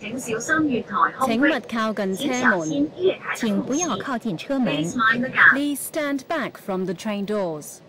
请小心月台请勿靠近车门，请不要靠近车门。Please stand back from the train doors.